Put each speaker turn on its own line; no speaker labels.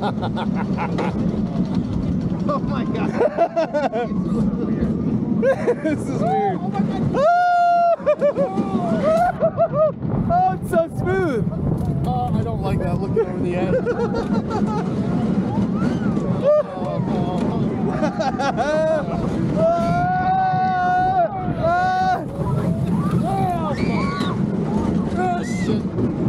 oh my god.
this is weird. Oh, oh, oh, it's so smooth.
Oh, I don't like that looking over the edge. oh, Shit.